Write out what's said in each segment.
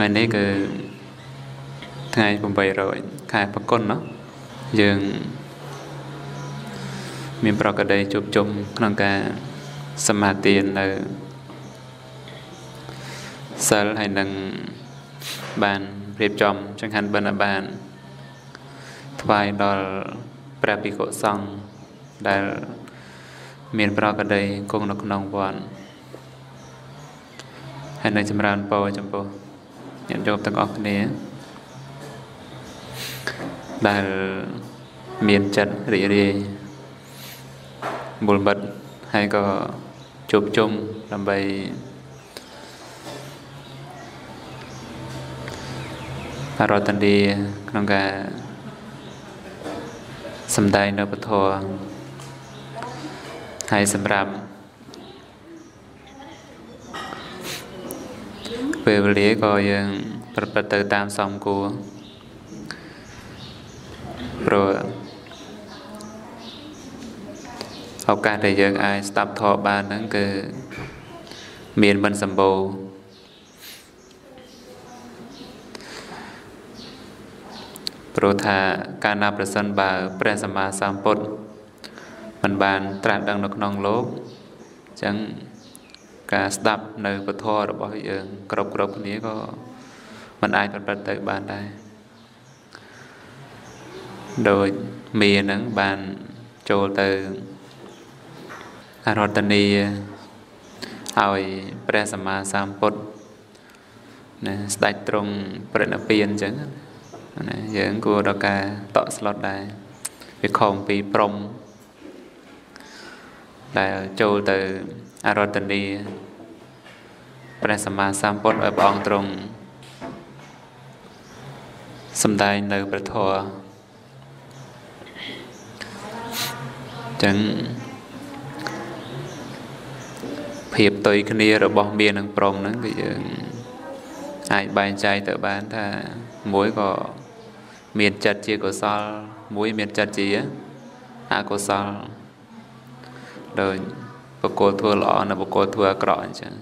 ថ្ងៃនេះគឺថ្ងៃ800ខែប្រគុណណាយើងមានប្រកដីជួបជុំក្នុងការសមាទាននៅសិលហើយនឹងបានរៀបចំចង្ហាន់បិណ្ឌបានថ្វាយដល់ព្រះភិក្ខុសង្ឃដែលមានប្រកដីគង់នៅក្នុងវត្តហើយនឹងចម្រើនពរចំពោះ ញាតិញោមទាំងអស់គ្នាដែលមានចិត្តរីករាយមូលមិត្តហើយក៏ជួបជុំដើម្បីរតនីក្នុងការសំដែងនៅពធហើយសម្រាប់ ពេលវេលាក៏យើង ប្រព្រឹត្តទៅតាមសមគួរព្រោះឱកាសដែលយើងអាចស្ដាប់ធម៌បានហ្នឹងគឺមានមិនសម្បូរព្រោះថាកាលណាប្រសិនបើព្រះសម្មាសម្ពុទ្ធមិនបានត្រាស់ដឹងនៅក្នុងលោកអញ្ចឹង ការស្ដាប់នៅពធរបស់យើង គ្រប់គ្រប់គ្នាក៏មិនអាចប្រព្រឹត្តទៅបានដែរដោយមីហ្នឹងបានចូលទៅអរតនីឲ្យព្រះសម្មាសម្ពុទ្ធណាស្ដេចទ្រង់ប្រណិពានអញ្ចឹងណាយើងគួរដល់ការតក់ស្លុតដែរវាខំពីព្រំដែលចូលទៅ អរតនីព្រះសម្មាសម្ពុទ្ធឲ្យព្រះអង្គទ្រង់សំដែងនៅព្រះធម៌ចឹងភាពតុយគ្នារបស់មាននិងព្រមហ្នឹងគឺយើងអាចបែងចែកទៅបានថាមួយក៏មានចិត្តជាកុសល មួយមានចិត្តជាអកុសលដោយ បកគលធ្វើល្អនិងបកគលធ្វើអាក្រក់អញ្ចឹង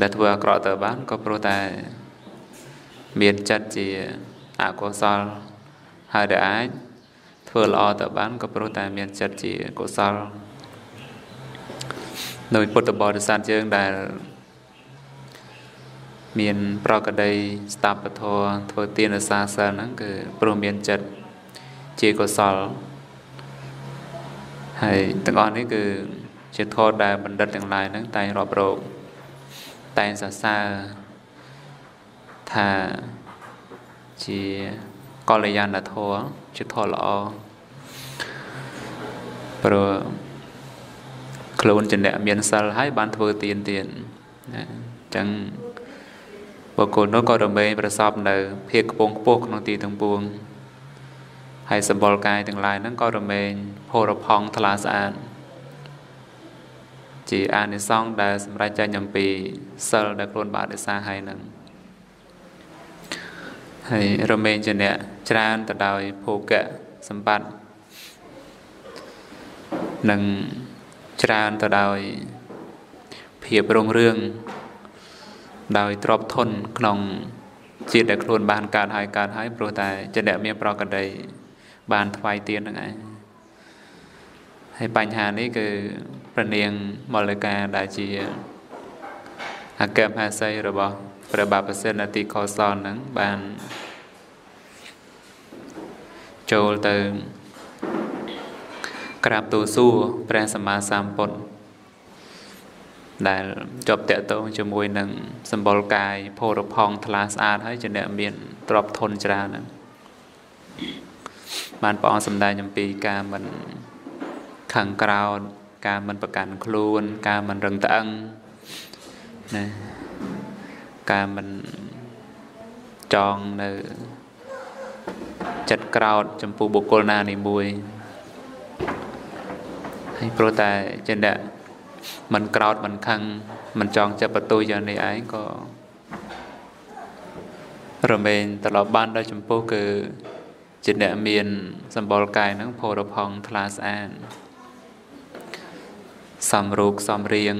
ដែលធ្វើអាក្រក់ទៅបានក៏ព្រោះតែមានចិត្តជាអកុសលហើយដែលអាចធ្វើល្អទៅបានក៏ព្រោះតែមានចិត្តជាកុសលដោយពុទ្ធបរិស័ទយើងដែលមានប្រកដីស្តាប់ពធធ្វើទានសាសិលហ្នឹងគឺព្រោះមានចិត្តជាកុសលហើយទាំងអស់នេះគឺ ជាធម៌ដែលបណ្ឌិតទាំងឡាយហ្នឹងតែងរាប់រកតែងសរសើរថាជាកល្យាណធម៌ជាធម៌ល្អព្រោះខ្លួនជាអ្នកមានសិលហើយបានធ្វើទានទានណាអញ្ចឹងបុគ្គលនោះក៏រមែងប្រសពនៅភាពខ្ពង់ខ្ពស់ក្នុងទីទាំងពួងហើយសម្បល់កាយទាំងឡាយហ្នឹងក៏រមែងផូរផង់ថ្លាស្អាត ជាអានិសង្សដែលសម្រេចចេញអំពីសិលដែលខ្លួនបានរក្សាហើយហ្នឹងហើយរមែងជាអ្នកច្រើនទៅដោយភោគៈសម្បត្តិនិងច្រើនទៅដោយភាពរុងរឿងដោយទ្របធនក្នុងជាតិដែលខ្លួនបានកើតហើយកើតហើយព្រោះតែជាអ្នកមានប្រកដី បានថ្វាយទានហ្នឹងឯងហើយបញ្ហានេះគឺ ប្រនាងមលិកាដែលជាអគ្គមហាសីរបស់ព្រះបាទប្រសិទ្ធនទីកោសលហ្នឹងបានចូលទៅក្រាបទូលសួរព្រះសម្មាសម្ពុទ្ធដែលជាប់តកតងជាមួយនឹងសម្បុរកាយភោរផង់ថ្លាស្អាតហើយជាអ្នកមានទ្រព្យធនច្រើនហ្នឹងបានព្រះអង្គសម្ដែងអំពីការមិនខឹងក្រោត ការមិនប្រកាន់ខ្លួន ការមិនរឹងត្អឹងណាការមិនចងនៅចិត្តក្រោតចំពោះបុគ្គលណានីមួយហើយព្រោះតែជាអ្នកមិនក្រោតមិនខឹងមិនចង់ចិត្តបន្ទូយ៉ាងនេះឯងក៏រមែងត្រឡប់បានដល់ចំពោះគឺជាអ្នកមានសម្បល់កាយហ្នឹងផរផង់ថ្លាស្អាត សំរូបសំរៀង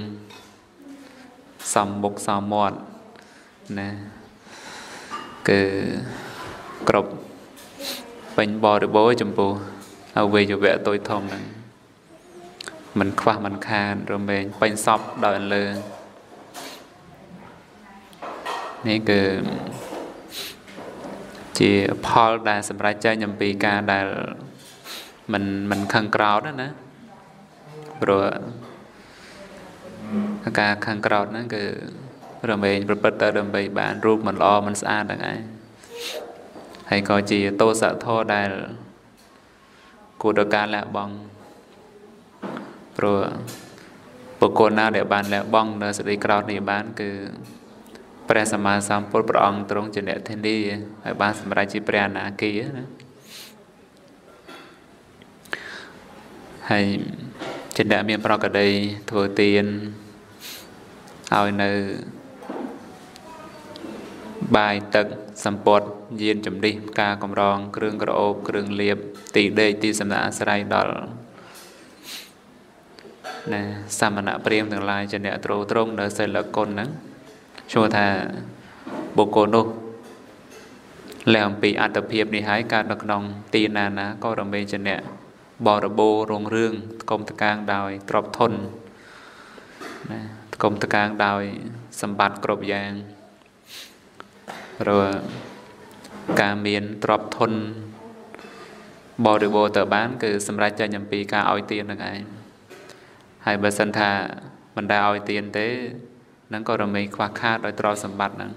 សំមុខសំមាត់ណាហគឺគ្រប់ពេញបរិបូរចំពោះអវយវៈតូចធំហ្នឹងមិនខ្វះមិនខានរមែងពេញសពដោយលើនេះគឺជាផលដែលសម្រេចចេញអំពីការដែលមិនមិនខឹងក្រោតណាព្រោះ ការខឹងក្រោតហ្នឹងគឺរមែងប្រព្រឹត្តទៅដើម្បីបានរូបមិនល្អមិនស្អាតហ្នឹងឯងហើយក៏ជាទោសៈធម៌ដែលគួរដល់ការលះបង់ព្រោះបុគ្គលណាដែលបានលះបង់នៅសេចក្តីក្រោធនេះបាន គឺព្រះសម្មាសម្ពុទ្ធព្រះអង្គទ្រង់ជាអ្នកធានាហើយបានសម្រេចជាព្រះអនាគីណាហើយជាអ្នកមានប្រកដីធ្វើទាន ឲ្យនៅបាយទឹកសម្ពត់យានជំនិះផ្កាកំរង គ្រឿងក្រអូបគ្រឿងលៀបទីដេកទីសំណាក់អាស្រ័យដល់ណាសមណៈព្រាមទាំងឡាយជាអ្នកទ្រទ្រង់នៅសិលគុណហ្នឹងឈ្មោះថាបុគ្គលនោះលែអំពីអត្តភាពនេះហើយកើតនៅក្នុង ទីណាណាក៏រមែងជាអ្នកបរិបូររុងរឿងថ្កុំតកាងដោយទ្រពធនណាថ្កុំតកាងដោយសម្បត្តិគ្រប់យ៉ាងព្រោះការមានទ្រព្យធនបរិបូរទៅបាន គឺសម្រាប់ចេញអំពីការឲ្យទាននឹងឯងហើយបើសិនថាមិនដែលឲ្យទានទេនឹងក៏រមែងខ្វះខាតដោយទ្រព្យសម្បត្តិហ្នឹង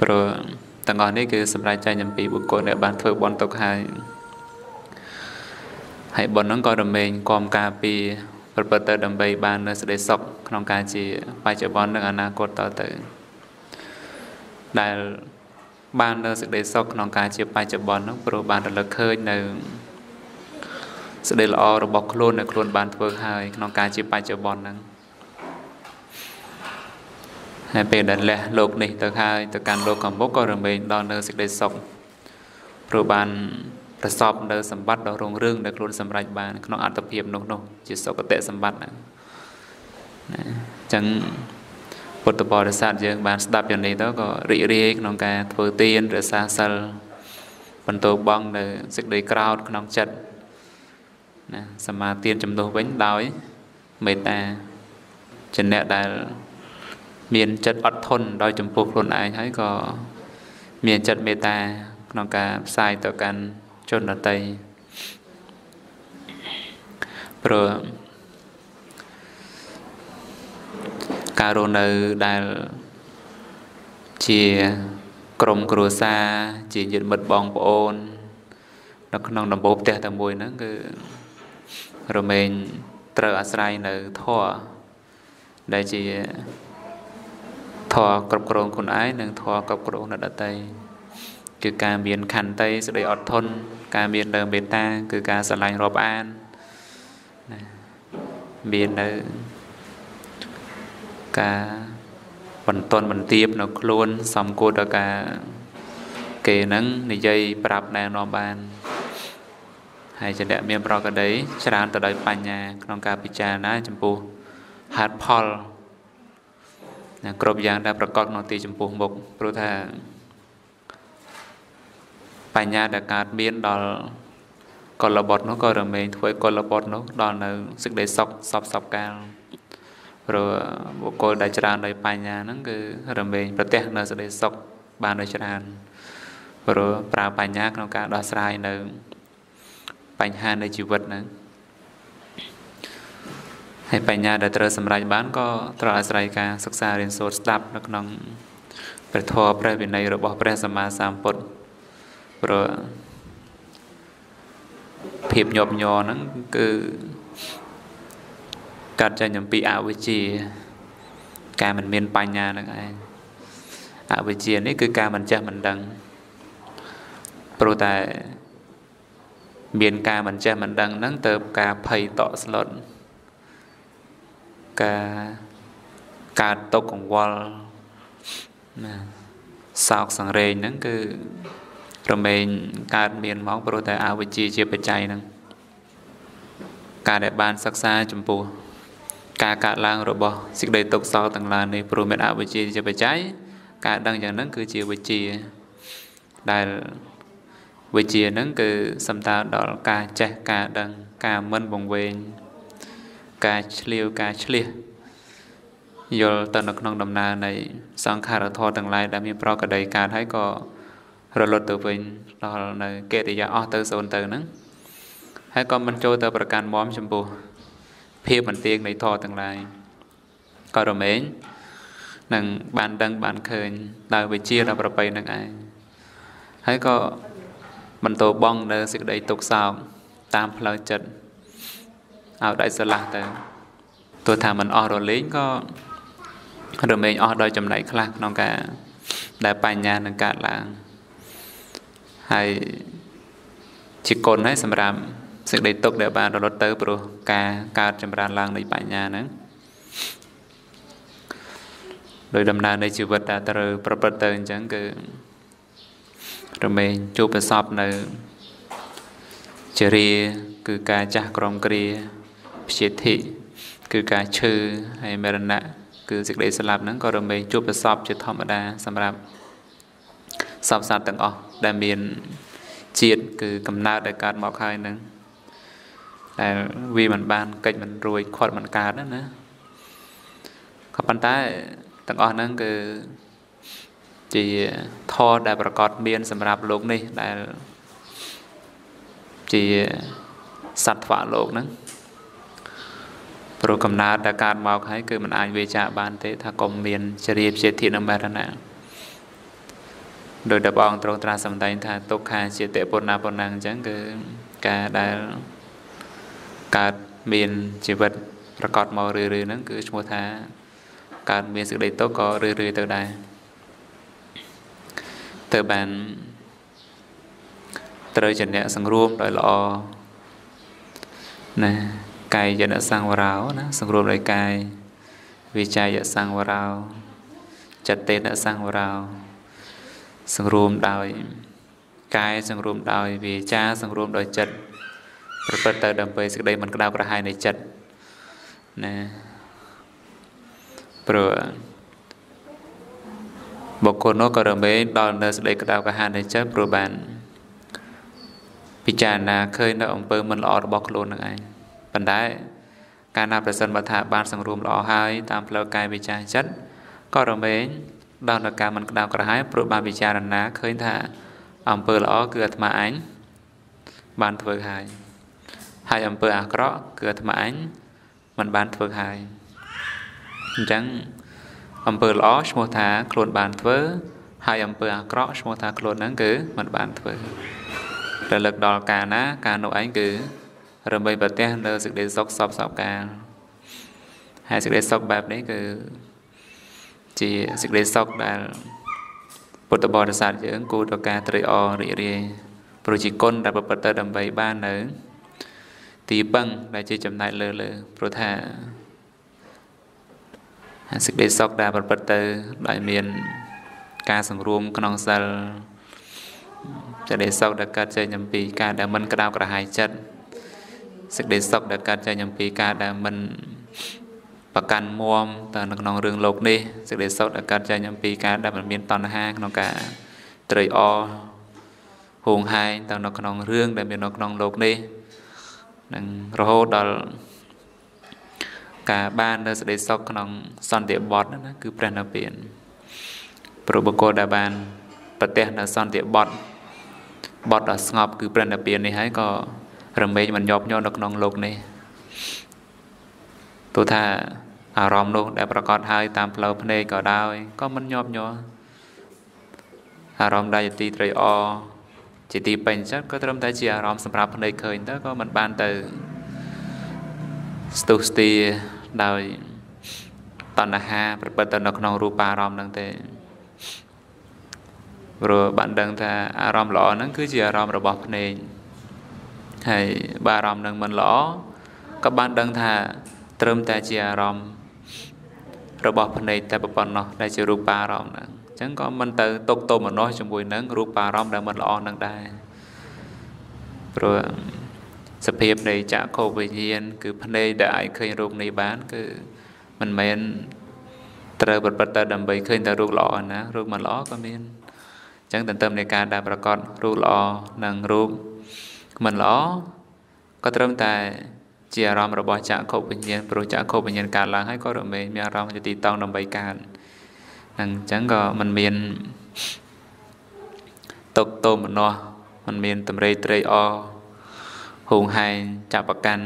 ព្រោះទាំងអស់នេះគឺសម្រាប់ចេញអំពីបុគ្គលដែលបានធ្វើបុណ្យទុកហើយហើយបុណ្យហ្នឹងក៏រមែងគំការពី ប្រព្រឹត្តទៅដើម្បីបាននូវសេចក្តីសុខក្នុងការជាបច្ចុប្បន្ននិងអនាគតតទៅដែលបាននូវសេចក្តីសុខក្នុងការជាបច្ចុប្បន្នហ្នឹងព្រោះបានរលឹកឃើញនៅសេចក្តីល្អរបស់ខ្លួនដែលខ្លួនបានធ្វើហើយក្នុងការជាបច្ចុប្បន្នហ្នឹងហើយពេលដែលលះលោកនេះទៅហើយទៅកាន់លោកកំមុខក៏រមែងដល់នៅសេចក្តីសុខព្រោះបាន ប្រសពនៅសម្បត្តិដ៏រុងរឿងដែលខ្លួនសម្រេចបានក្នុងអត្តភាពនោះនោះជាសុគតិសម្បត្តិហ្នឹងណាអញ្ចឹងពុទ្ធបរិស័ទយើងបានស្ដាប់យ៉ាងនេះទៅក៏រីករាយក្នុងការធ្វើទានរក្សាសិលបន្តបងនៅសេចក្តីក្រោធក្នុងចិត្តណាសមាទានចំនួនវិញដោយមេត្តាជាអ្នកដែលមានចិត្តអត់ធន់ដោយចំពោះខ្លួនឯងហើយក៏មានចិត្តមេត្តាក្នុងការផ្សាយទៅកាន់ ជនដតីព្រោះការរស់នៅដែលជាក្រុមគ្រួសារជាញាតិមិត្តបងប្អូន នៅក្នុងដំបូលផ្ទះតែមួយហ្នឹងគឺរមែងត្រូវអាស្រ័យនៅធម៌ដែលជាធម៌គ្រប់គ្រងខ្លួនឯងនិងធម៌គ្រប់គ្រងអ្នកដទៃ គឺការមានខន្តីសេចក្តីអត់ធន់ការមាននៅមេត្តា គឺការស្រឡាញ់រាប់អានណាមាននៅការបន្តនបន្ទាបនៅខ្លួន សំគួរដល់ការគេហ្នឹងនិយាយប្រាប់ណែនាំបានហើយជាអ្នកមានប្រកដីច្រើនទៅដោយបញ្ញា ក្នុងការពិចារណាចំពោះហេតុផលណាគ្រប់យ៉ាងដែលប្រកបក្នុងទីចំពោះមុខព្រោះថា បញ្ញាដែលកើតមានដល់កលបុត្រនោះក៏រមែងធ្វើកលបុត្រនោះដល់នៅសេចក្តីសុខសពសពកាលព្រោះបុគ្គលដែលច្រើនដោយបញ្ញាហ្នឹងគឺរមែងប្រទះនៅសេចក្តីសុខបានដោយច្រើនព្រោះប្រើបញ្ញាក្នុងការដោះស្រាយនៅបញ្ហានៃជីវិតហ្នឹងហើយបញ្ញាដែលត្រូវសម្រេចបានក៏ត្រូវអាស្រ័យការសិក្សារៀនសូត្រស្ដាប់នៅក្នុងព្រះធម៌ព្រះវិន័យរបស់ព្រះសម្មាសម្ពុទ្ធ ព្រោះភាពញាប់ញ័រហ្នឹងគឺកាត់ចេញអំពីអវិជ្ជា ការមិនមានបញ្ញានឹងឯងអវិជ្ជានេះគឺការមិនចេះមិនដឹងព្រោះតែមានការមិនចេះមិនដឹងហ្នឹងទៅការភ័យតក់ស្លុតការកើតទុកកង្វល់ណាសោកសង្រេងហ្នឹងគឺ រមែងកើតមានមកព្រោះតែអវិជ្ជាជាបច្ច័យហ្នឹងការដែលបានសិក្សាចំពោះការកើតឡើងរបស់សេចក្តីទុក្ខសោកទាំងឡាយនេះព្រោះមានអវិជ្ជាជាបច្ច័យការដឹងយ៉ាងហ្នឹងគឺជាវិជ្ជាដែលវិជ្ជាហ្នឹងគឺសំដៅដល់ការចេះការដឹងការមិនវង្វេងការឆ្លៀវការឆ្លៀសយល់ទៅនៅក្នុងដំណើរនៃសង្ខារធម៌ទាំងឡាយដែលមានប្រកដីកើតហើយក៏ រលត់ទៅវិញដល់នៅកិរិយាអស់ទៅសូន្យទៅហ្នឹងហើយក៏មិនចូលទៅប្រកាន់មមចំពោះភាពមិនទៀងនៃធម៌ទាំងឡាយក៏រមែងនឹងបានដឹងបានឃើញដោយវិជាដល់ប្របីនឹងឯងហើយក៏បន្តបងនៅសេចក្តីទុកសោកតាមផ្លូវចិត្តឲ្យដាច់ស្រឡះទៅទោះថាมันអស់រលែងក៏រមែងអស់ដោយចំណែកខ្លះក្នុងការដែលបញ្ញានឹងកើតឡើង ហើយជាគុណហើយសម្រាប់សេចក្តីទុកដែលបានរលត់ទៅព្រោះការកើតចម្រើនឡើងនៃបញ្ញាហ្នឹងដោយដំណើរនៃជីវិតដែលត្រូវប្រព្រឹត្តទៅអញ្ចឹងគឺរមែងជួបប្រសពនៅចរិយាគឺការចាស់ក្រមគ្រាព្យាធិគឺការឈឺហើយមរណៈគឺសេចក្តីស្លាប់ហ្នឹងក៏រមែងជួបប្រសពជាធម្មតាសម្រាប់ សពសត្វទាំងអស់ដែលមានជាតិគឺកំណើតដែលកើតមកហើយហ្នឹងដែលវាមិនបានកិច្ចមិនរួចខាត់មិនកើតណាណាក៏ប៉ុន្តែទាំងអស់ហ្នឹងគឺជាធម៌ដែលប្រកបមានសម្រាប់លោកនេះដែលជាសត្វថ្វៈលោកហ្នឹងព្រោះកំណើតដែលកើតមកហើយគឺมันអាចវេចាបានទេថាកុំមានចរិយាជាធិនមរណៈ ដោយតែបងត្រង់ត្រាស់សម្ដែងថាទុក្ខាជាតិពុណាពុណាំងអញ្ចឹងគឺការដែលកើតមានជីវិតប្រកបមករឿយៗហ្នឹងគឺឈ្មោះថាកើតមានសេចក្តីទុក្ខក៏រឿយៗទៅដែរទៅបានត្រូវជាអ្នកសង្រួមដោយល្អណាកាយយនសង្វរោណាសង្រួមដោយកាយវិច័យសង្វរោចិត្តទេនសង្វរោ សង្រួមដោយកាយសង្រួមដោយវាចាសង្រួមដោយចិត្តប្រព្រឹត្តទៅដើម្បីសេចក្តីមិនក្តៅក្រហាយនៃចិត្តណាព្រោះបុគ្គលនោះក៏រមែងដល់នៅសេចក្តីក្តៅក្រហាយនៃចិត្តព្រោះបាន ពិចារណាឃើញនៅអំពើមិនល្អរបស់ខ្លួននឹងឯងប៉ុន្តែកាលណាប្រសិនបើថាបានសង្រួមល្អហើយតាមផ្លូវកាយវិចារចិត្តក៏រមែង ដល់នៅការមិនក្តៅក្រហាយព្រោះបានពិចារណាឃើញថាអំពើល្អគឺអាត្មាអញបានធ្វើហើយហើយអំពើអាក្រក់គឺអាត្មាអញមិនបានធ្វើហើយអញ្ចឹងអំពើល្អឈ្មោះថាខ្លួនបានធ្វើ ហើយអំពើអាក្រក់ឈ្មោះថាខ្លួនហ្នឹងគឺមិនបានធ្វើរលឹកដល់ការណា ការនោះឯងគឺរំបីប្រទះនៅសេចក្តីសុខសពសពកាលហើយសេចក្តីសុខបែបនេះគឺ ជាសេចក្តីសុខដែលពុទ្ធបរិស័ទយើងគួរទៅការត្រេកអររីករាយព្រោះជាគុណដែលប្រព្រឹត្តទៅដើម្បីបាននៅ ទីពឹងដែលជាចំណែកលើលើព្រោះថាសេចក្តីសុខដែលប្រព្រឹត្តទៅដោយមាន ការសង្រួមក្នុងសិលសេចក្តីសុខដែលកើតចេញអំពីការដែលមិនក្តៅក្រហាយចិត្តសេចក្តីសុខដែលកើតចេញអំពីការដែលមិន ប្រកាន់មមទៅនៅក្នុងរឿងលោកនេះសេចក្តីសុខដែលកើតចេញអំពីការដែលមិនមានតណ្ហាក្នុងការត្រេកអរហួងហែងទៅនៅក្នុងរឿងដែលមាននៅក្នុងលោកនេះនឹងរហូតដល់ការបាននៅសេចក្តីសុខក្នុងសន្តិបតណាគឺព្រះនិព្វានព្រោះបុគ្គលដែលបានប្រទះនៅសន្តិបតបតដ៏ស្ងប់គឺព្រះនិព្វាននេះហើយក៏រមែងមិនញាប់ញ័រនៅក្នុងលោកនេះ ទោះថាអារម្មណ៍នោះដែលប្រកាសហើយតាមផ្លូវភ្នែកក៏ដោយក៏មិនញាប់ញ័រអារម្មណ៍ដែលជាទីត្រេកអរជាទីពេញចិត្តក៏ត្រឹមតែជាអារម្មណ៍សម្រាប់ភ្នែកឃើញទៅក៏មិនបានទៅស្ទុះស្ទាដោយតណ្ហាប្រព្រឹត្តទៅនៅក្នុងរូបារម្មណ៍ហ្នឹងទេព្រោះបានដឹងថាអារម្មណ៍ល្អហ្នឹងគឺជាអារម្មណ៍របស់ភ្នែកហើយបើអារម្មណ៍នឹងមិនល្អក៏បានដឹងថា ត្រឹមតែជាអារម្មណ៍របស់ភ្នែកតែប៉ុណ្ណោះដែលជារូបារម្មណ៍ហ្នឹងអញ្ចឹងក៏មិនទៅຕົកតមនោះជាមួយនឹងរូបារម្មណ៍ដែលមិនល្អនឹងដែរព្រោះសភាពនៃចក្ខុវិញ្ញាណគឺភ្នែកដែលអាចឃើញរូបនេះបាន គឺមិនមែនត្រូវប្រព្រឹត្តទៅដើម្បីឃើញតែរូបល្អណារូបមិនល្អក៏មានអញ្ចឹងទន្ទឹមនៃការដែលប្រកបរូបល្អនិងរូបមិនល្អក៏ត្រឹមតែ ជាអារម្មណ៍របស់ចក្ខុវិញ្ញាណព្រោះចក្ខុវិញ្ញាណកើតឡើងហើយក៏រមែងមានអារម្មណ៍ជាទីតង់ដើម្បីកើតហ្នឹងអញ្ចឹងក៏មិនមានទុកទោមនោះមិនមានតម្រេត្រេកអហួងហែងចាប់ប្រកាន់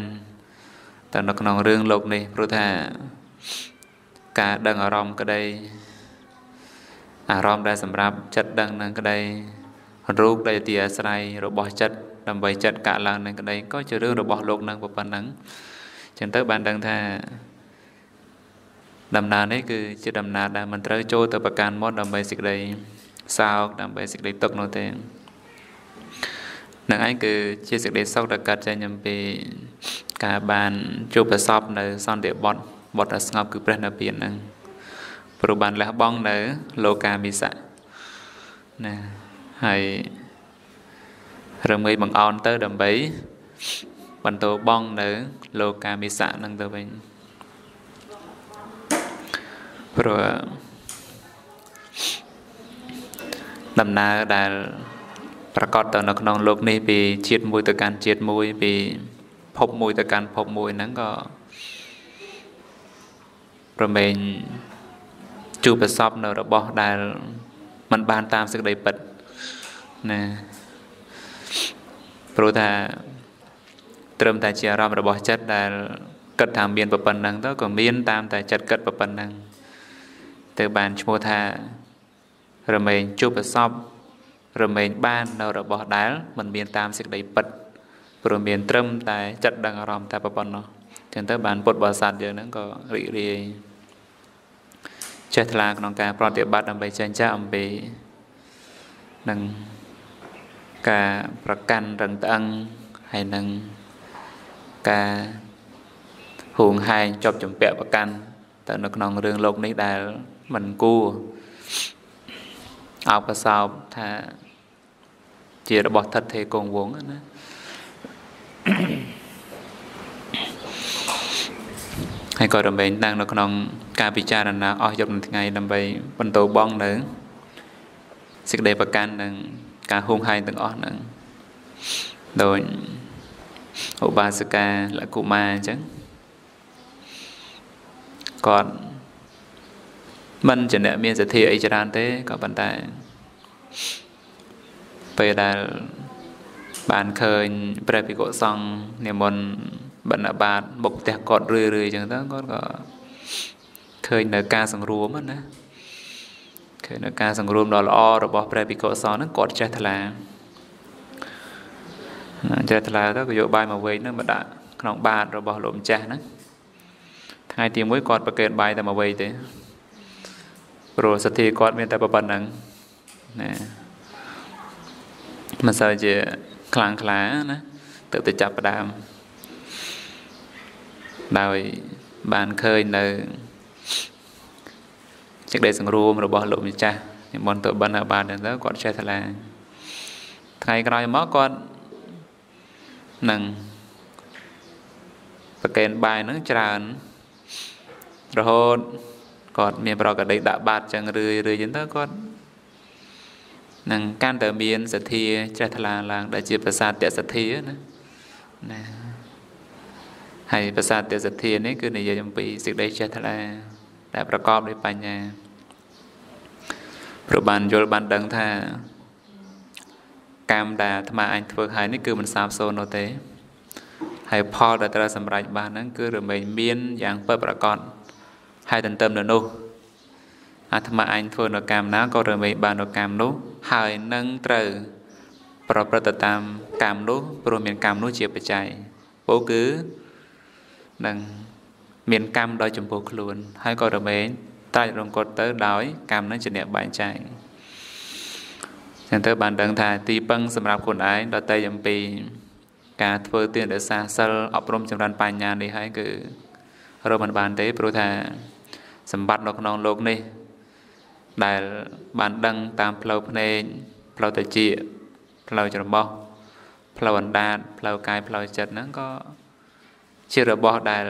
តែនៅក្នុងរឿងលោកនេះព្រោះថាការដឹងអារម្មណ៍ក្តីអារម្មណ៍ដែលសម្រាប់ចិត្តដឹងនឹងក្តីរូបដែលជាអាស្រ័យរបស់ចិត្ត ដើម្បីចិត្តកាក់ឡើងនឹងក្តីក៏ជារឿងរបស់លោកនឹងប៉ុណ្ណឹងចឹងទៅបានដឹងថាដំណើរនេះគឺជាដំណើរដែលមិនត្រូវចូលទៅប្រកាន់មុនដើម្បីសេចក្តីសោកដើម្បីសេចក្តីទុក្ខនោះទេនឹងឯងគឺជាសេចក្តីសុខដែលកើតចេញអំពីការបានជួបប្រសពនៅសន្តិបត្តិបត់ឲ្យស្ងប់គឺព្រះនិព្វានហ្នឹងព្រោះបានលះបង់នៅលោកាមិសៈណាហើយ រងើយបង្អោនទៅដើម្បីបន្តបងនៅ លោកាមិសៈហ្នឹងទៅវិញព្រោះដំណើរដែលប្រកបទៅនៅក្នុងលោកនេះពីជាតិមួយទៅកាន់ជាតិមួយពីភពមួយទៅកាន់ភពមួយហ្នឹងក៏ប្រមែងជួបប្រសពនៅរបស់ដែលมันបានតាមសេចក្តីពិតណា ព្រោះថាត្រឹមតែជាអារម្មណ៍របស់ចិត្តដែលគិតថាមានប៉ុណ្ណឹងទៅក៏មានតាមតែចិត្តគិតប៉ុណ្ណឹងទៅបានឈ្មោះថារមែងជួបប្រសពរមែងបាននៅរបស់ដែលมันមានតាមសេចក្តីពិតព្រោះមានត្រឹមតែចិត្តដឹងអារម្មណ៍តែប៉ុណ្ណោះចឹងទៅបានពុទ្ធបរិស័ទយើងហ្នឹងក៏រីករាយចេះថ្លាក្នុងការប្រតិបត្តិដើម្បីចេញចាកអំពីនឹង ការប្រកាន់រឹងត្អឹងហើយនឹងការហួងហែងជាប់ចម្ពាក់ប្រកាន់ទៅនៅក្នុងរឿងលោកនេះដែលមិនគួរអោបកសោបថាជារបស់ថិតទេគង់វងណាហើយក៏រមែងតាំងនៅក្នុង ការពិចារណាអស់យប់មួយថ្ងៃដើម្បីបន្តបងនៅសេចក្តីប្រកាន់និង ការហួងហែងទាំងអស់ហ្នឹងដោយឧបាសិកាលកុមារអញ្ចឹងគាត់មិនជាអ្នកមានសទ្ធាអីច្រើនទេក៏ប៉ុន្តែពេលដែលបានឃើញព្រះភិក្ខុសង្ឃនិមន្តបណ្ឌបាតមុខផ្ទះគាត់រឿយរឿយអញ្ចឹងទៅគាត់ក៏ឃើញនៅការសង្រួមណា ឃើញនៅការសង្រួមដ៏ល្អរបស់ព្រះភិក្ខុសង្ឃហ្នឹងគាត់ចេះថ្លាចេះថ្លាទៅក៏យកបាយមកវែងហ្នឹងមកដាក់ក្នុងបាតរបស់លោកម្ចាស់ហ្នឹងថ្ងៃទី1គាត់ប្រកេតបាយតែមកវែងទេព្រោះសទ្ធាគាត់មានតែប៉ុណ្្នឹងណាមិនសូវជាខ្លាំងខ្លាណាទៅទៅចាប់ផ្ដើមដោយបានឃើញនៅ សេចក្តីសង្រួមរបស់លោកម្ចាស់និមន្តទៅបិណ្ឌបាតទៅគាត់ចេះថ្លាថ្ងៃក្រោយមកគាត់នឹងប្រកេនបាយនឹងច្រើនរហូតគាត់មានប្រកដីដាក់បាតចឹងរឿយរឿយចឹងទៅគាត់នឹងកាន់តែមានសទ្ធាចេះថ្លាឡើងដែលជាប្រាសាទសទ្ធាណាណាហើយប្រាសាទសទ្ធានេះគឺនិយាយអំពីសេចក្តីចេះថ្លាដែលប្រកបដោយបញ្ញា ព្រោះបានយល់បានដឹងថាកម្មដែលអាត្មាអញធ្វើហើយនេះគឺមិនសាបសូន្យនោះទេហើយផលដែលត្រូវសម្រេចបានហ្នឹងគឺរមែងមានយ៉ាងពិតប្រាកដហើយទន្ទឹមនៅនោះអាត្មាអញធ្វើនៅកម្មណាក៏រមែងបាននៅកម្មនោះហើយនឹងត្រូវប្រព្រឹត្តតាមកម្មនោះព្រោះមានកម្មនោះជាបច្ច័យពោលគឺនឹងមានកម្មដោយចំពោះខ្លួនហើយក៏រមែង តាច់រង្គត់ទៅដោយកម្មនឹងជាអ្នកបែងចែកចឹងទៅបានដឹងថាទីពឹងសម្រាប់ខ្លួនឯងដតេអំពីការធ្វើទានរសាសិលអប់រំចម្រើនបញ្ញានេះហើយគឺរកមិនបានទេព្រោះថាសម្បត្តិនៅក្នុងលោកនេះ ដែលបានដឹងតាមផ្លូវភ្នែកផ្លូវតិចផ្លូវច្រមុះផ្លូវអណ្ដាតផ្លូវកាយផ្លូវចិត្តហ្នឹងក៏ជារបស់ដែល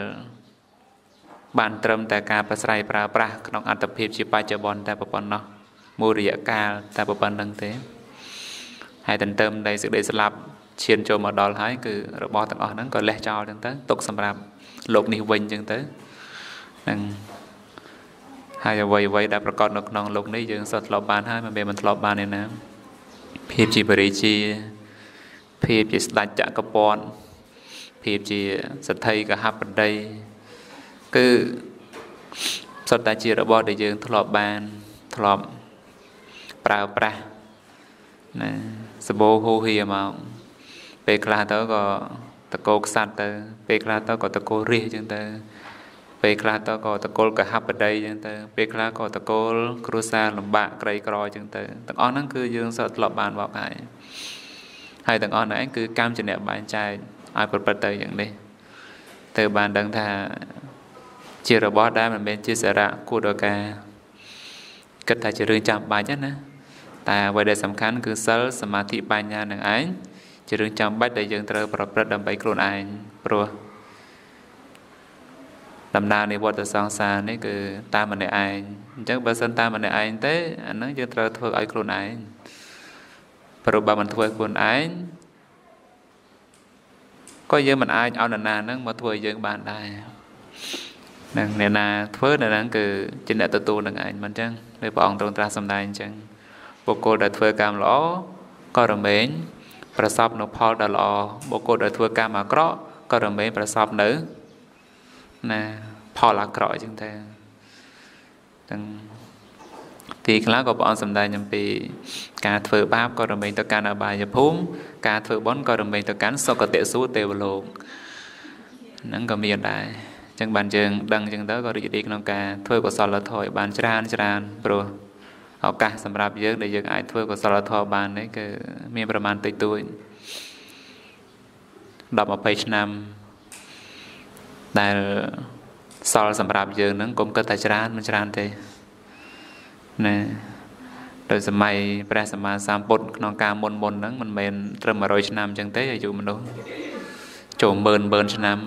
បានត្រឹមតែការប្រស្រ័យប្រើប្រាស់ក្នុងអត្តភាពជាបច្ចុប្បន្នតែប៉ុណ្ណោះមួយរយៈកាលតែប៉ុណ្្នឹងទេហើយទន្ទឹមនៃសេចក្តីស្លាប់ឈានចូលមកដល់ហើយគឺរបស់ទាំងអស់ហ្នឹងក៏លះចោលចឹងទៅទុកសម្រាប់លោកនេះវិញចឹងទៅនឹងហើយអ្វីអ្វីដែលប្រកបនៅក្នុងលោកនេះយើងសុទ្ធធ្លាប់បានហើយមិនមែនមិនធ្លាប់បានទេណាភាពជាបរិជាភាពជាស្ដេចចក្រពត្តិភាពជាសទ្ធិកហបតី គឺសុទ្ធតែជារបស់ដែលយើងធ្លាប់បានធ្លាប់ប្រើប្រាស់ណាសបោហូហៀមកពេលខ្លះទៅក៏តកោខ្សាត់ទៅ ពេលខ្លះទៅក៏តកោរិះអញ្ចឹងទៅពេលខ្លះទៅក៏តកូលកហបដីអញ្ចឹងទៅពេលខ្លះក៏តកូលគ្រួសារលំបាកក្រីក្រអញ្ចឹងទៅទាំងអស់ហ្នឹងគឺយើងសើធ្លាប់បានមកហើយហើយទាំងអស់ហ្នឹងគឺកម្មជាអ្នកបែងចែកឲ្យប្រព្រឹត្តទៅយ៉ាងនេះទៅបានដឹងថា ជារបស់ដែលមិនមែនជាសារៈគួរដល់ការគិតថាជារឿងចាំបាច់ណាតែអ្វីដែលសំខាន់គឺសិលសមាធិបញ្ញានឹងឯងជារឿងចាំបាច់ដែលយើងត្រូវប្រព្រឹត្តដើម្បីខ្លួនឯងព្រោះដំណើរនៃវដ្តសង្សារនេះគឺតាមម្នាក់ឯងអញ្ចឹងបើសិនតាមម្នាក់ឯងទេអាហ្នឹងយើងត្រូវធ្វើឲ្យខ្លួនឯងព្រោះបើមិនធ្វើខ្លួនឯងក៏យើងមិនអាចឲ្យនរណាហ្នឹងមកធ្វើយើងបានដែរ នឹងអ្នកណាធ្វើនៅហ្នឹងគឺជាអ្នកទទួលនឹងឯងមិនអញ្ចឹងដោយព្រះអង្គទ្រង់ត្រាស់សម្ដែងអញ្ចឹងបុគ្គលដែលធ្វើកម្មល្អក៏រមែងប្រសពនៅផលដ៏ល្អបុគ្គលដែលធ្វើកម្មអាក្រក់ក៏រមែងប្រសពនៅណាផលអាក្រក់អញ្ចឹងទៅទាំងទីខ្លះក៏ព្រះអង្គសម្ដែងអំពីការធ្វើបាបក៏រមែងទៅកាន់អបាយភូមិការធ្វើបុណ្យក៏រមែងទៅកាន់សុគតិសួគ៌ទេវលោកហ្នឹងក៏មានដែរអញ្ចឹងបានយើងដឹងអញ្ចឹងទៅក៏រីករាយក្នុងការធ្វើកុសលធម៌ឲ្យបានច្រើនច្រើនព្រោះឱកាសសម្រាប់យើងដែលយើងអាចធ្វើកុសលធម៌បាននេះគឺមានប្រមាណតិចតួច10 20ឆ្នាំដែលសល់សម្រាប់យើងហ្នឹងកុំគិតតែច្រើនមិនច្រើនទេណាដោយសម័យព្រះសម្មាសម្ពុទ្ធក្នុងការមុនមុនហ្នឹងមិនមែនត្រឹម100ឆ្នាំអញ្ចឹងទេអាយុមនុស្សចូលម៉ឺនម៉ឺនឆ្នាំ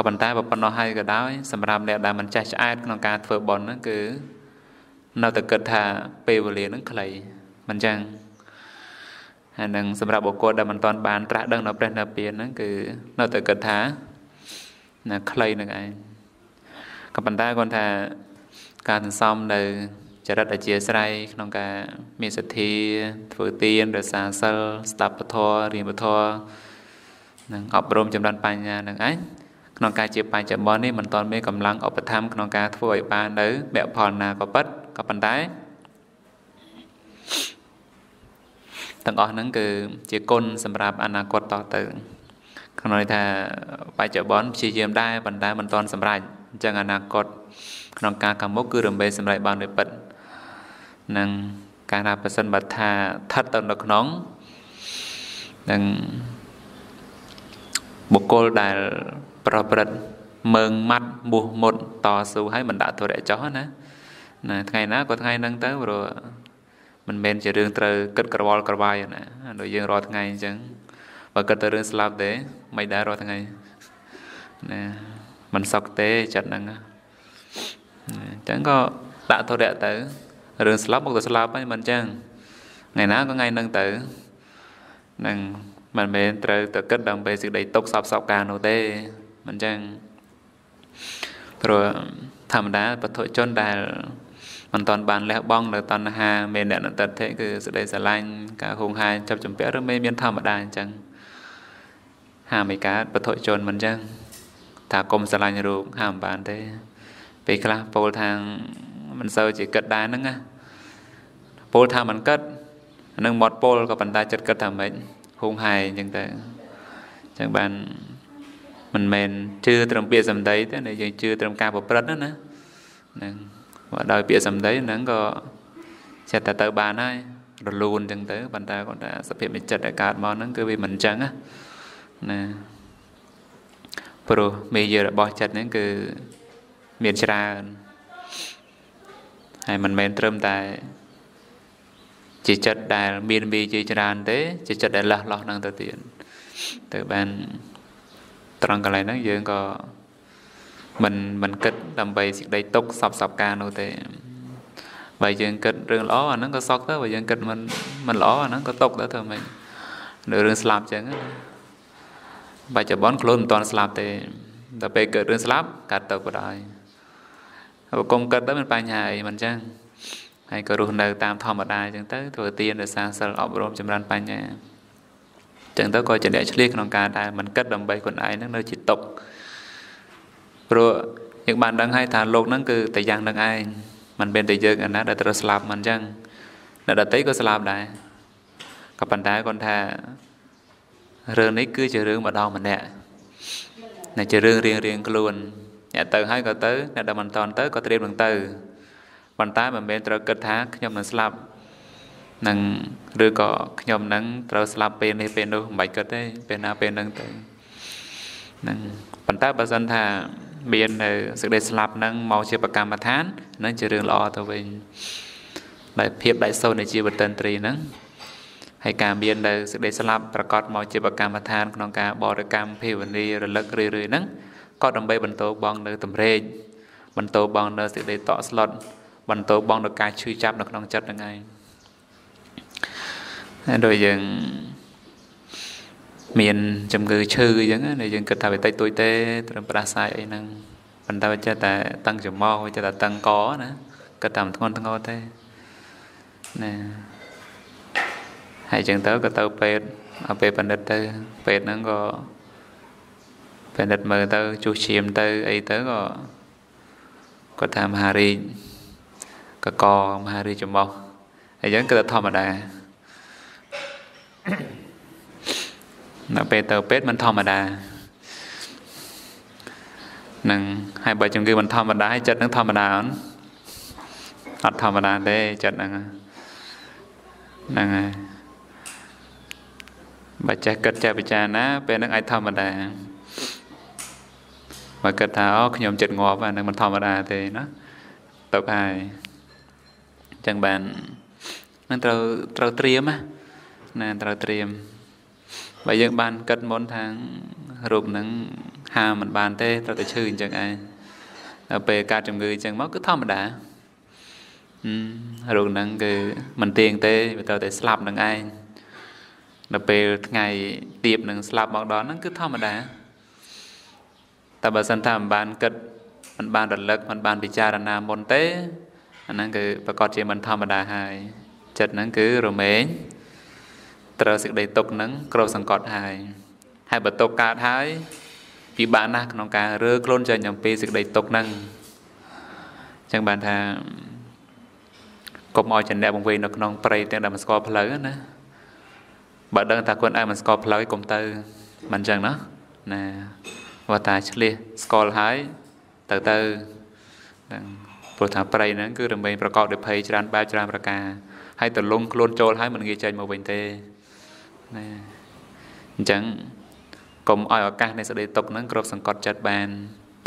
ក៏ប៉ុន្តែបើប៉ុណ្ណោះហើយក៏ដោយសម្រាប់អ្នកដែលមិនចេះឆ្អែតក្នុងការធ្វើបុណ្យហ្នឹងគឺនៅតែគិតថាពេលវេលាហ្នឹងខ្លីមិនចឹងហើយនឹងសម្រាប់បុគ្គលដែលមិនទាន់បានត្រាស់ដឹងនៅព្រះនិព្វានហ្នឹងគឺនៅតែគិតថាណាខ្លីនឹងឯងក៏ប៉ុន្តែគាត់ថាការសន្សំនៅចរិតអធិស្រ័យក្នុងការមានសទ្ធាធ្វើទានរក្សាសិលស្ដាប់ពធរៀនពធនិងអប់រំចម្រើនបញ្ញានឹងឯង ក្នុងការជាបច្ចុប្បន្ននេះមិនទាន់មានកម្លាំងឧបត្ថម្ភក្នុងការធ្វើឲ្យបាននៅមគ្គផលណាក៏ពិតក៏ប៉ុន្តែទាំងអស់ហ្នឹងគឺជាគុណសម្រាប់អនាគតតទៅក្នុងន័យថាបច្ចុប្បន្នព្យាយាមដែរប៉ុន្តែមិនទាន់សម្រេចអញ្ចឹងអនាគតក្នុងការខាងមុខគឺរំពេសម្រេចបានដោយពិតនឹងការថាប្រសិនបើថាស្ថិតទៅនៅក្នុងនឹងបុគ្គលដែល ប្រព្រឹត្តមើងម៉ាត់មោះមុតតស៊ូហើយមិនដាក់ទុរៈចោះណាណាថ្ងៃណាក៏ថ្ងៃហ្នឹងទៅព្រោះមិនមែនជារឿងត្រូវគិតក្រវល់ក្រវាយណាដូចយើងរាល់ថ្ងៃអញ្ចឹងបើគិតទៅរឿងស្លាប់ទេមិនដែររាល់ថ្ងៃណាមិនសក់ទេចិត្តហ្នឹងអញ្ចឹងក៏ដាក់ទុរៈទៅរឿងស្លាប់មកទៅស្លាប់ហើយមិនអញ្ចឹងថ្ងៃណាក៏ថ្ងៃហ្នឹងទៅនឹងមិនមែនត្រូវទៅគិតដើម្បីសេចក្តីទុកសពសពការនោះទេ មិនអញ្ចឹងព្រោះធម្មតាបទុជនដែលមិនតាន់បានលះបង់នៅតណ្ហាមេននតតិគឺសេចក្តីស្រឡាញ់ការហួងហែងចាប់ចម្ពាក់ឬមេមានធម្មតាអញ្ចឹងហាមិនកើតបទុជនមិនអញ្ចឹងថាគុំស្រឡាញ់រូបហាមិនបានទេ ពេលខ្លះពោលថាមិនសូវជាគិតដែរហ្នឹងណាពោលថាមិនគិតនឹងមាត់ពោលក៏ប៉ុន្តែចិត្តគិតថាម៉េចហួងហែងអញ្ចឹងទៅអញ្ចឹងបាន មិនមែនជឿត្រឹមពាក្យសម្ដីទេតែយើងជឿត្រឹមការប្រព្រឹត្តណាហ្នឹងបើដោយពាក្យសម្ដីហ្នឹងក៏ចិត្តតែទៅបានហើយរលូនអញ្ចឹងទៅប៉ុន្តែគាត់ថាសភាពនៃចិត្តដែលកើតមកហ្នឹងគឺវាមិនអញ្ចឹងណាព្រោះមេយារបស់ចិត្តហ្នឹងគឺមានច្រើនហើយមិនមែនត្រឹមតែជាចិត្តដែលមានមេជាច្រើនទេ ជាចិត្តដែលលះលោះហ្នឹងទៅទៀតទៅបាន ត្រង់កន្លែងហ្នឹងយើងក៏មិនមិនគិតដើម្បីសេចក្តីទុកសពសពការនោះទេបើយើងគិតរឿងល្អអាហ្នឹងក៏សក់ទៅបើយើងគិតមិនមិនល្អអាហ្នឹងក៏ទុកទៅធ្វើម៉េចនៅរឿងស្លាប់ចឹងបច្ចុប្បន្នខ្លួនមិនទាន់ស្លាប់ទេដល់ពេលកើតរឿងស្លាប់កាត់ទៅក៏ដោយបើគុំគិតទៅមានបញ្ហាអីមិនចឹងហើយក៏រស់នៅតាមធម្មតាអញ្ចឹងទៅធ្វើទានដោយសារសិលអប់រំចម្រើនបញ្ញាអញ្ចឹងទៅក៏ជាអ្នកឆ្លៀសក្នុងការដែលមិនគិតដើម្បីខ្លួនឯងនឹងនៅជាទុកព្រោះយើងបានដឹងហើយថាលោកហ្នឹងគឺតែយ៉ាងនឹងឯងมันមានតែយើងឯណាដែលត្រូវស្លាប់មិនអញ្ចឹងអ្នកដតីក៏ស្លាប់ដែរក៏ប៉ុន្តែគាត់ថារឿងនេះគឺជារឿងម្ដងម្នាក់តែជារឿងរៀងរៀងខ្លួនអ្នកទៅហើយក៏ទៅអ្នកដែលមិនតន់ទៅក៏ត្រៀមនឹងទៅប៉ុន្តែមិនមែនត្រូវគិតថាខ្ញុំនឹងស្លាប់ នឹងឬក៏ខ្ញុំនឹងត្រូវស្លាប់ពេលនេះពេលនោះមិនបាច់គិតទេពេលណាពេលហ្នឹងទៅនឹងប៉ុន្តែបើសិនថាមាននៅសេចក្តីស្លាប់ហ្នឹងមកជាប្រកម្មដ្ឋានហ្នឹងជារឿងល្អទៅវិញដែលភាពដាច់សូន្យនៃជីវិតតន្ត្រីហ្នឹងហើយការមាននៅសេចក្តីស្លាប់ប្រកបមកជាប្រកម្មដ្ឋានក្នុងការបរិកម្មភាវនារលឹករឿយៗហ្នឹងក៏ដើម្បីបន្តបងនៅតម្រេកបន្តបងនៅសេចក្តីតក់ស្លុតបន្តបងនៅការឈឺចាប់នៅក្នុងចិត្តហ្នឹងឯងហើយ ដូចយើងមានជំងឺឈឺអញ្ចឹងណាយើងគិតថាវាតិចតួចទេត្រឹមប្រាសាយអីហ្នឹងប៉ុន្តែវាចេះតែតឹងច្រមុះវាចេះតែតឹងកណាគិតតាមធ្ងន់ធ្ងរទេណាហើយអញ្ចឹងទៅក៏ទៅពេទ្យឲ្យពេទ្យបណ្ឌិតទៅពេទ្យហ្នឹងក៏បណ្ឌិតមើលទៅជួសឈាមទៅអីទៅក៏គាត់ថាមហារាជកកមហារាជចំោះអញ្ចឹងគឺធម្មតា ដល់ពេលទៅពេទ្យមិនធម្មតានឹងហើយបើជំងឺមិនធម្មតាហើយចិត្តនឹងធម្មតាអត់អត់ធម្មតាទេចិត្តហ្នឹងហ្នឹងហើយបើចេះគិតចេះពិចារណាពេលហ្នឹងអាចធម្មតាបើគិតថាអូខ្ញុំចិត្តងាប់អានឹងមិនធម្មតាទេណាទៅហើយអញ្ចឹងបាននឹងត្រូវត្រូវត្រៀមណា ត្រូវត្រៀមបើយើងបានគិតមុនថារូបនឹងហាមិនបានទេត្រូវតែឈឺអញ្ចឹងឯងដល់ពេលកើតជំងឺអញ្ចឹងមកគឺធម្មតារូបនឹងគឺមិនទៀងទេវាត្រូវតែស្លាប់នឹងឯងដល់ពេលថ្ងៃទៀបនឹងស្លាប់មកដល់ហ្នឹងគឺធម្មតាតែបើសិនថាមិនបានគិតមិនបានរលឹកមិនបានពិចារណាមុនទេអាហ្នឹងគឺប្រកាសជាមិនធម្មតាហើយចិត្តហ្នឹងគឺរមែង ត្រូវសេចក្តីទុកនឹងក្រសង្កត់ហើយហើយបើទុកកើតហើយពិបាកណាស់ក្នុងការរើខ្លួនចេញអំពីសេចក្តីទុកនឹងអញ្ចឹងបានថាកុំឲ្យចអ្នកបង្វេងនៅក្នុងព្រៃទាំងដែលមិនស្គាល់ផ្លូវណាបើដឹងថាខ្លួនឯងមិនស្គាល់ផ្លូវកុំទៅមិនអញ្ចឹងណាណាបើតាឆ្លៀសស្គាល់ហើយទៅទៅហ្នឹងព្រោះថាព្រៃហ្នឹងគឺរមែងប្រកបដោយភ័យច្រើនបែបច្រើនប្រការហើយទៅលងខ្លួនចូលហើយមិនងាយចេញមកវិញទេ ណាអញ្ចឹងកុំឲ្យឱកាសនៃសេចក្តីទុកហ្នឹងគ្រប់សង្កត់ចិត្តបាន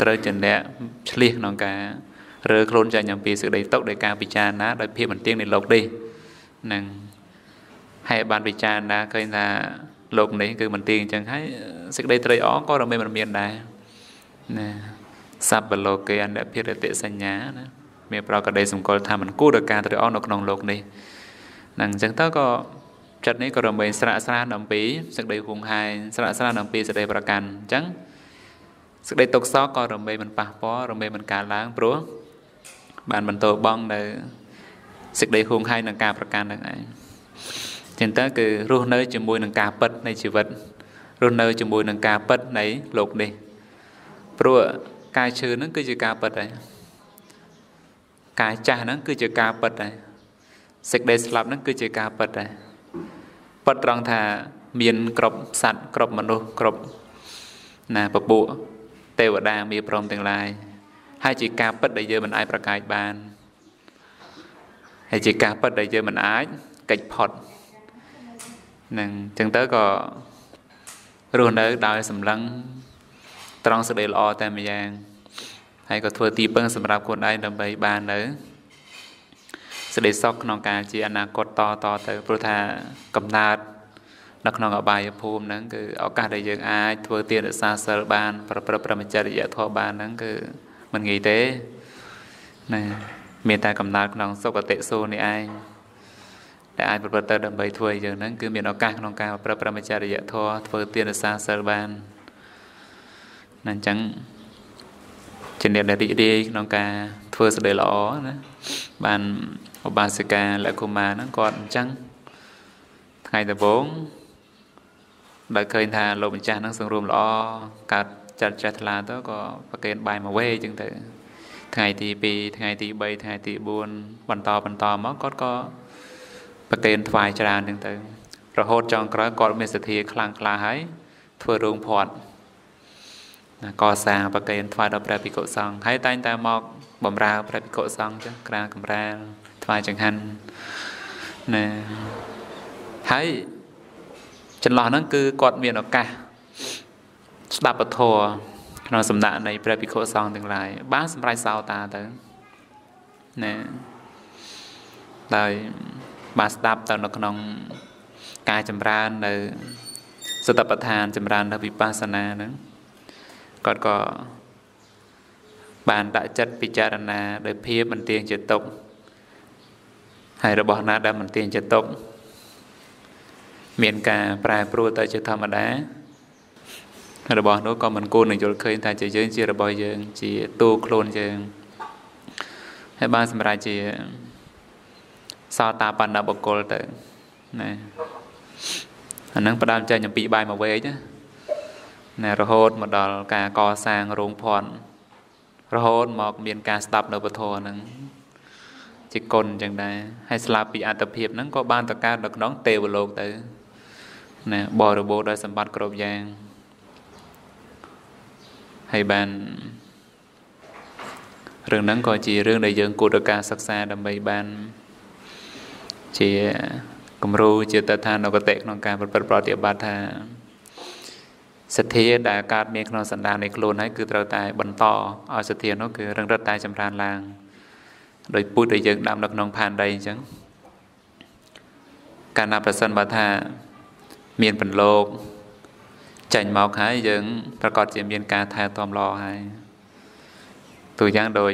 ត្រូវជាអ្នកឆ្លៀសក្នុងការរើខ្លួនចេញអំពីសេចក្តីទុកដោយការពិចារណាដោយភាពមិនទៀងនៃលោកនេះនឹងហើយបានពិចារណាឃើញថាលោកនេះគឺមិនទៀងអញ្ចឹងហើយសេចក្តីត្រេកអរក៏រមែងមិនមានដែរណាសัพពលោកេអនភិរតិសញ្ញាណាមានប្រកដីសម្គាល់ថាមិនគួរដល់ការត្រេកអរនៅក្នុងលោកនេះនឹងអញ្ចឹងទៅក៏ ចិត្តនេះក៏រមែងស្រាក់ស្រានអំពីសេចក្តីហួងហែងស្រាក់ស្រានអំពីសេចក្តីប្រកាន់អញ្ចឹងសេចក្តីទុកសោកក៏រមែងមិនប៉ះពាល់រមែងមិនកើតឡើងព្រោះបានបន្តបងនៅសេចក្តីហួងហែងនឹងការប្រកាន់នឹងឯងចឹងទៅគឺរស់នៅជាមួយនឹងការពិតនៃជីវិតរស់នៅជាមួយនឹងការពិតនៃលោកនេះព្រោះការឈឺហ្នឹងគឺជាការពិតដែរការចាស់ហ្នឹងគឺជាការពិតដែរសេចក្តីស្លាប់ហ្នឹងគឺជាការពិតដែរ ពិតត្រង់ថាមានគ្រប់សត្វគ្រប់មនុស្សគ្រប់ណាពពួកទេវតាមានព្រមទាំងឡាយហើយជាការពិតដែលយើងមិនអាចប្រកែកបានហើយជាការពិតដែលយើងមិនអាចកិច្ចផុតនឹងអញ្ចឹងទៅក៏រស់នៅដោយសម្លឹងត្រង់សេចក្តីល្អតែម្យ៉ាងហើយក៏ធ្វើទីពឹងសម្រាប់ខ្លួនឯងដើម្បីបាននៅ សេចក្តីសុខក្នុងការជាអនាគតតតទៅព្រោះថាកំណើតនៅក្នុងអបាយភូមិហ្នឹងគឺឱកាសដែលយើងអាចធ្វើទានរក្សាសិលបាន ប្រព្រឹត្តប្រមចរិយធម៌បានហ្នឹងគឺមិនងាយទេណាមានតែកំណើតក្នុងសុគតិសួគ៌នេះឯងដែលអាចប្រព្រឹត្តទៅដើម្បីធ្វើឲ្យយើងហ្នឹងគឺមានឱកាសក្នុងការប្រព្រឹត្តប្រមចរិយធម៌ធ្វើទានរក្សាសិលបានណាអញ្ចឹងជាអ្នកដែលរីករាយក្នុងការ ធ្វើសេចក្តីល្អណាបានឧបាសិកាលក្ខុមាហ្នឹងគាត់អញ្ចឹងថ្ងៃដំបូងដែលឃើញថាលោកម្ចាស់ហ្នឹងសង្រួមល្អកើតចាត់ចេះថ្លាទៅក៏ប្រកេនបាយមកវេអញ្ចឹងទៅថ្ងៃទី2ថ្ងៃទី3ថ្ងៃទី4បន្តបន្តមកគាត់ក៏ប្រកេនថ្វាយច្រើនអញ្ចឹងទៅ រហូតចុងក្រោយគាត់មានសទ្ធាខ្លាំងក្លាហើយធ្វើរោងផាត់កសាងប្រកេនថ្វាយដល់ព្រះភិក្ខុសង្ឃហើយតែងតែមក បំរើព្រះភិក្ខុសង្ឃចឹងក្រាលកំរាលថ្វាយចង្ហាន់ណាហើយចន្លោះហ្នឹងគឺគាត់មានឱកាសស្ដាប់ពធក្នុងសំណាក់នៃព្រះភិក្ខុសង្ឃទាំងឡាយបានសម្រេចសោតាទៅណាដោយបានស្ដាប់ទៅនៅក្នុងការចម្រើននៅសតបដ្ឋានចម្រើននៅវិបស្សនាហ្នឹងគាត់ក៏ បានដាក់ចិត្តពិចារណាដោយភាពមិនទៀងចិត្តទុកហើយរបស់ណាដែលមិនទៀងចិត្តទុកមានការប្រែប្រួលទៅជាធម្មតារបស់នោះក៏មិនគួរនឹងយល់ឃើញថាជាយើងជារបស់យើងជាតួខ្លួនយើងហើយបានសម្រាប់ជាសោតាបណ្ណបុគ្គលទៅណាអានឹងផ្ដើមចេញអំពីបាយមកវែកណាណារហូតមកដល់ការកសាងរោងភ័ណ្ឌ រហូតមកមានការស្ដាប់នៅពធហ្នឹងជាគុណអញ្ចឹងដែរហើយស្លាប់ពីអត្តភាពហ្នឹងក៏បានតកើតនៅក្នុងទេវលោកទៅណាបរិបូរដោយសម្បត្តិគ្រប់យ៉ាងហើយបានរឿងហ្នឹងក៏ជារឿងដែលយើងគួរត្រូវការសិក្សាដើម្បីបានជាគំរូជាតថានុគតិក្នុងការប្រព្រឹត្តប្រតិបត្តិថា សទ្ធាដែលកើតមានក្នុងសន្តាននៃខ្លួនហើយគឺត្រូវតែបន្តឲ្យសទ្ធានោះគឺរឹងរឹតតែចម្រើនឡើងដោយពុទ្ធដែលយើងដាំនៅក្នុងផែនដីអញ្ចឹងកាលណាប្រសិនបើថាមានបន្លកចេញមកហើយយើងប្រកាសជាមានការថែទាំល្អហើយទូយ៉ាងដូច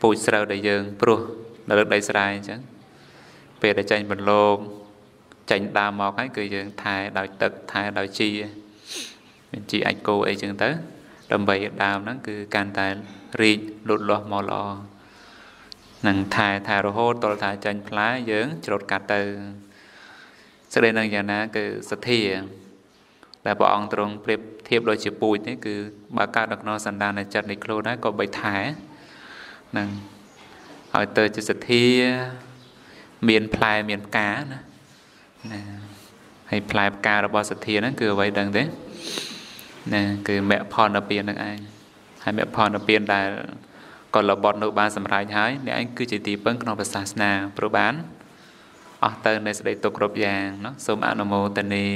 ពូជស្រូវដែលយើងព្រោះនៅលើដីស្រែអញ្ចឹងពេលដែលចេញបន្លកចេញដើមមកហើយគឺយើងថែដោយទឹកថែដោយជី មានជីអាចគោអីចឹងទៅ ដើម្បីដើមហ្នឹងគឺកាន់តែរីកលូតលាស់មកល្អនឹងថែថែរហូតតលថាចាញ់ផ្លែយើងច្រូតកាត់ទៅសេចក្តីនឹងយ៉ាងណាគឺសទ្ធាដែលព្រះអង្គទ្រង់ប្រៀបធៀបដូចជាពូជនេះគឺបើកើតនៅក្នុងសន្តានចិត្តនៃខ្លួនហើយក៏បីថែនឹងឲ្យទៅជាសទ្ធាមានផ្លែមានផ្កាណាណាហើយផ្លែផ្ការបស់សទ្ធាហ្នឹងគឺអ្វីដឹងទេ ណាគឺមគ្គផលនិព្វាននឹងឯងហើយមគ្គផលនិព្វានដែលក៏លបត់នោះបានសម្រេចហើយអ្នកឯងគឺជាទីពឹងក្នុងសាសនាព្រោះបានអស់ទៅនៃសេចក្តីទុកគ្រប់យ៉ាងណាសូមអនុមោទនា